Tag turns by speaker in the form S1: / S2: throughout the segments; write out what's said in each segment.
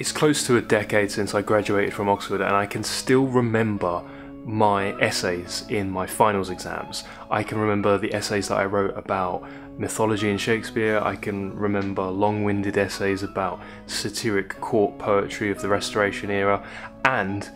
S1: It's close to a decade since I graduated from Oxford, and I can still remember my essays in my finals exams. I can remember the essays that I wrote about mythology and Shakespeare. I can remember long winded essays about satiric court poetry of the Restoration era, and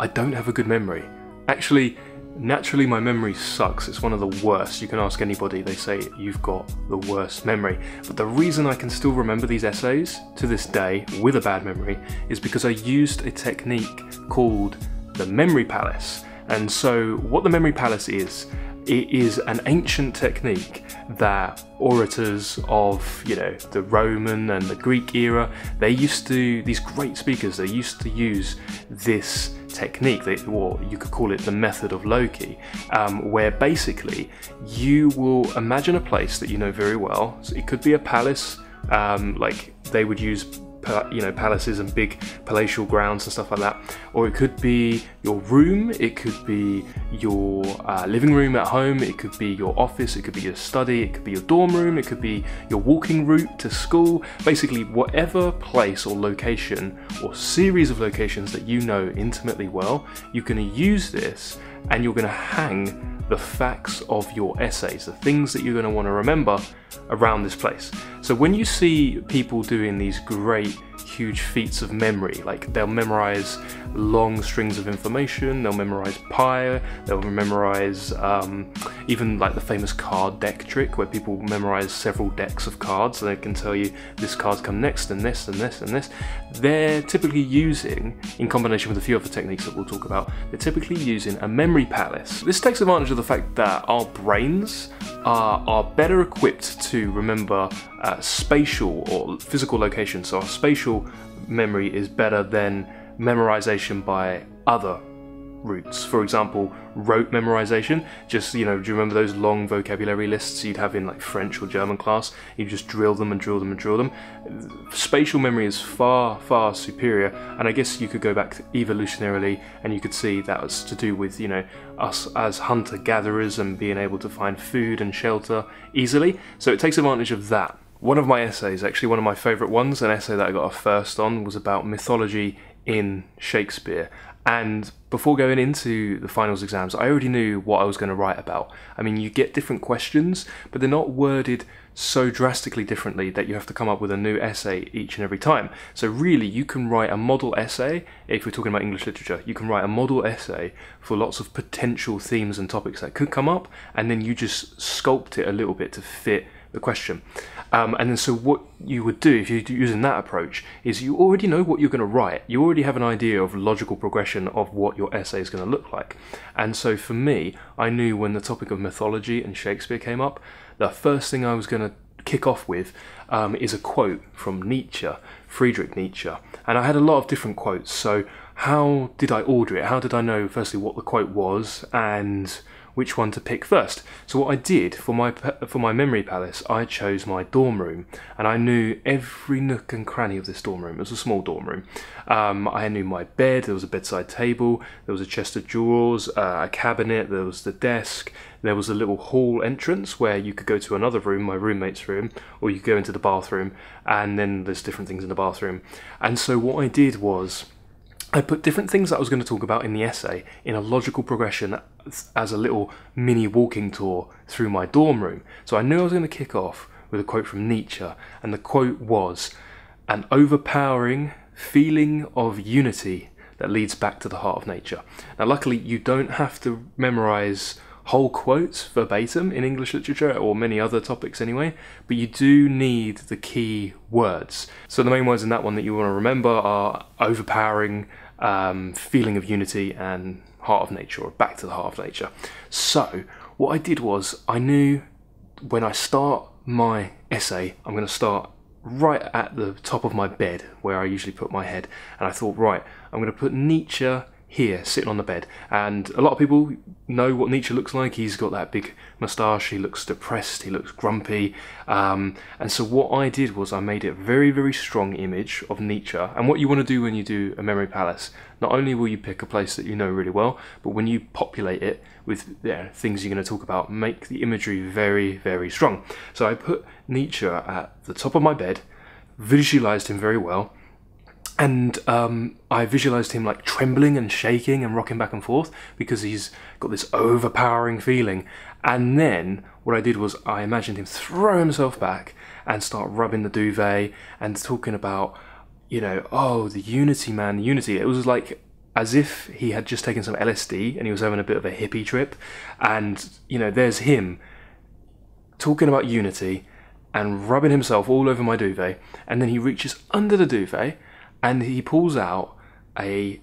S1: I don't have a good memory. Actually, Naturally, my memory sucks. It's one of the worst. You can ask anybody, they say you've got the worst memory. But the reason I can still remember these essays to this day with a bad memory is because I used a technique called the Memory Palace. And so, what the Memory Palace is, it is an ancient technique that orators of you know the roman and the greek era they used to these great speakers they used to use this technique, or you could call it the method of loci, um, where basically you will imagine a place that you know very well. So it could be a palace, um, like they would use you know palaces and big palatial grounds and stuff like that. Or it could be your room it could be your uh, living room at home it could be your office it could be your study it could be your dorm room it could be your walking route to school. Basically whatever place or location or series of locations that you know intimately well you're going to use this and you're going to hang the facts of your essays, the things that you're going to want to remember around this place. So when you see people doing these great huge feats of memory. Like they'll memorize long strings of information, they'll memorize pi, they'll memorize um, even like the famous card deck trick where people memorize several decks of cards and they can tell you this card's come next and this and this and this. They're typically using, in combination with a few other techniques that we'll talk about, they're typically using a memory palace. This takes advantage of the fact that our brains are, are better equipped to remember uh, spatial or physical location. So our spatial memory is better than memorization by other routes. For example, rote memorization. Just, you know, do you remember those long vocabulary lists you'd have in like French or German class? You just drill them and drill them and drill them. Spatial memory is far, far superior, and I guess you could go back evolutionarily and you could see that was to do with, you know, us as hunter gatherers and being able to find food and shelter easily. So it takes advantage of that. One of my essays, actually one of my favourite ones, an essay that I got a first on, was about mythology in Shakespeare. And before going into the finals exams, I already knew what I was going to write about. I mean, you get different questions, but they're not worded so drastically differently that you have to come up with a new essay each and every time. So, really, you can write a model essay, if we're talking about English literature, you can write a model essay for lots of potential themes and topics that could come up, and then you just sculpt it a little bit to fit the question. Um, and then so what you would do if you're using that approach is you already know what you're going to write. You already have an idea of logical progression of what your essay is going to look like. And so for me, I knew when the topic of mythology and Shakespeare came up, the first thing I was going to kick off with um, is a quote from Nietzsche, Friedrich Nietzsche. And I had a lot of different quotes. So how did I order it? How did I know firstly what the quote was and which one to pick first. So what I did for my for my memory palace, I chose my dorm room, and I knew every nook and cranny of this dorm room. It was a small dorm room. Um, I knew my bed. There was a bedside table. There was a chest of drawers, uh, a cabinet. There was the desk. There was a little hall entrance where you could go to another room, my roommate's room, or you could go into the bathroom, and then there's different things in the bathroom. And so what I did was I put different things that I was going to talk about in the essay in a logical progression as a little mini walking tour through my dorm room. So I knew I was going to kick off with a quote from Nietzsche, and the quote was An overpowering feeling of unity that leads back to the heart of nature. Now, luckily, you don't have to memorize whole quotes verbatim in English literature or many other topics anyway, but you do need the key words. So the main words in that one that you want to remember are overpowering, um, feeling of unity, and heart of nature, or back to the heart of nature. So what I did was I knew when I start my essay, I'm going to start right at the top of my bed where I usually put my head, and I thought, right, I'm going to put Nietzsche here, sitting on the bed. And a lot of people know what Nietzsche looks like. He's got that big moustache, he looks depressed, he looks grumpy. Um, and so what I did was I made it a very, very strong image of Nietzsche. And what you want to do when you do a memory palace, not only will you pick a place that you know really well, but when you populate it with yeah, things you're going to talk about, make the imagery very, very strong. So I put Nietzsche at the top of my bed, visualized him very well, and um, I visualized him like trembling and shaking and rocking back and forth because he's got this overpowering feeling. And then what I did was I imagined him throw himself back and start rubbing the duvet and talking about, you know, oh, the unity, man, the unity. It was like as if he had just taken some LSD and he was having a bit of a hippie trip. And, you know, there's him talking about unity and rubbing himself all over my duvet. And then he reaches under the duvet and he pulls out a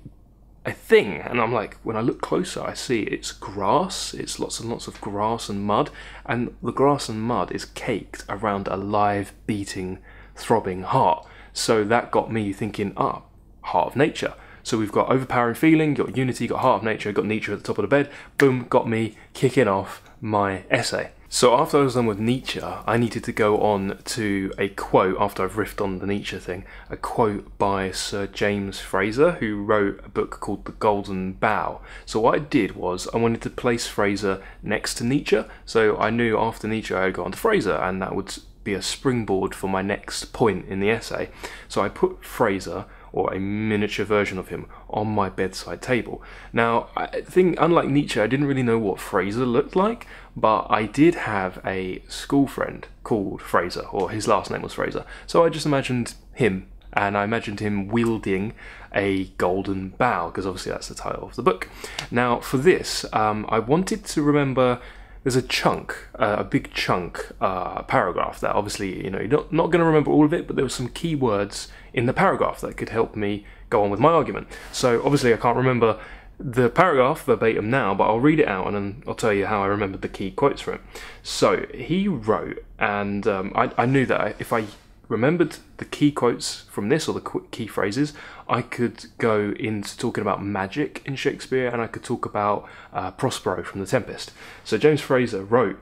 S1: a thing and I'm like when I look closer I see it's grass it's lots and lots of grass and mud and the grass and mud is caked around a live beating throbbing heart. So that got me thinking ah heart of nature. So we've got overpowering feeling got unity got heart of nature got Nietzsche at the top of the bed boom got me kicking off my essay so after I was done with Nietzsche, I needed to go on to a quote after I've riffed on the Nietzsche thing, a quote by Sir James Frazer, who wrote a book called The Golden Bough. So what I did was I wanted to place Frazer next to Nietzsche, so I knew after Nietzsche I would go on to Frazer, and that would be a springboard for my next point in the essay. So I put Frazer or a miniature version of him on my bedside table. Now, I think, unlike Nietzsche, I didn't really know what Frazer looked like, but I did have a school friend called Fraser, or his last name was Fraser, So I just imagined him, and I imagined him wielding a golden bough, because obviously that's the title of the book. Now, for this, um, I wanted to remember there's a chunk, uh, a big chunk uh, paragraph that obviously you know you're not, not going to remember all of it, but there were some key words in the paragraph that could help me go on with my argument. So obviously I can't remember the paragraph verbatim now, but I'll read it out and then I'll tell you how I remembered the key quotes from it. So he wrote, and um, I, I knew that if I remembered the key quotes from this or the key phrases, I could go into talking about magic in Shakespeare and I could talk about uh, Prospero from The Tempest. So James Frazer wrote,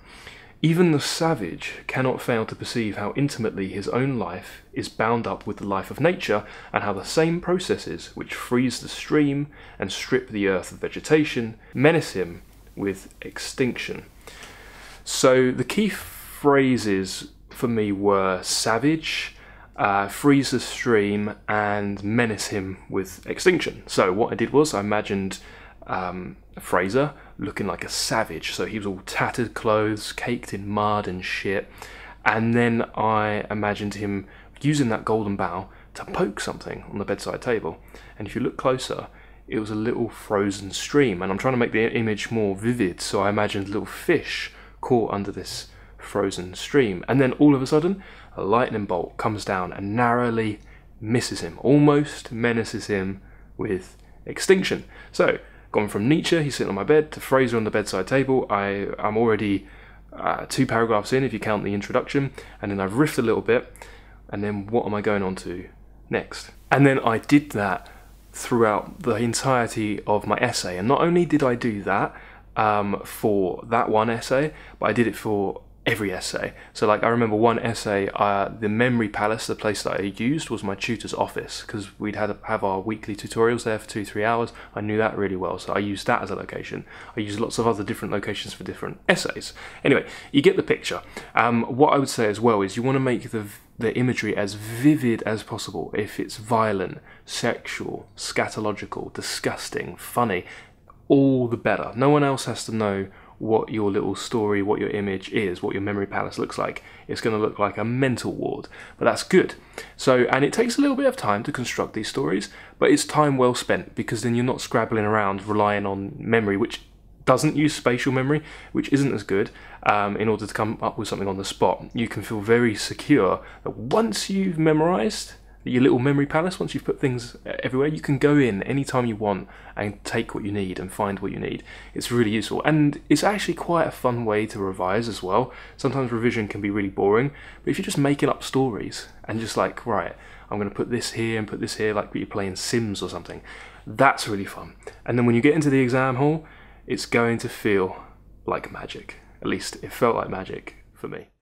S1: even the savage cannot fail to perceive how intimately his own life is bound up with the life of nature, and how the same processes which freeze the stream and strip the earth of vegetation menace him with extinction. So the key phrases for me were savage, uh, freeze the stream, and menace him with extinction. So what I did was I imagined um, Frazer looking like a savage. So he was all tattered clothes, caked in mud and shit. And then I imagined him using that golden bough to poke something on the bedside table. And if you look closer, it was a little frozen stream. And I'm trying to make the image more vivid, so I imagined little fish caught under this frozen stream. And then all of a sudden, a lightning bolt comes down and narrowly misses him, almost menaces him with extinction. So, gone from Nietzsche, he's sitting on my bed, to Fraser on the bedside table. I, I'm already uh, two paragraphs in, if you count the introduction, and then I've riffed a little bit, and then what am I going on to next? And then I did that throughout the entirety of my essay. And not only did I do that um, for that one essay, but I did it for every essay. So like I remember one essay, uh, the Memory Palace, the place that I used was my tutor's office because we'd had have our weekly tutorials there for two three hours. I knew that really well, so I used that as a location. I used lots of other different locations for different essays. Anyway, you get the picture. Um, what I would say as well is you want to make the the imagery as vivid as possible. If it's violent, sexual, scatological, disgusting, funny, all the better. No one else has to know what your little story, what your image is, what your memory palace looks like. It's going to look like a mental ward, but that's good. So, and it takes a little bit of time to construct these stories, but it's time well spent because then you're not scrabbling around relying on memory, which doesn't use spatial memory, which isn't as good, um, in order to come up with something on the spot. You can feel very secure that once you've memorized your little memory palace, once you've put things uh, everywhere, you can go in anytime you want and take what you need and find what you need. It's really useful. And it's actually quite a fun way to revise as well. Sometimes revision can be really boring, but if you're just making up stories and just like, right, I'm going to put this here and put this here, like you're playing Sims or something, that's really fun. And then when you get into the exam hall, it's going to feel like magic. At least it felt like magic for me.